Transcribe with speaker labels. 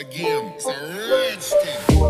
Speaker 1: again. It's a rich.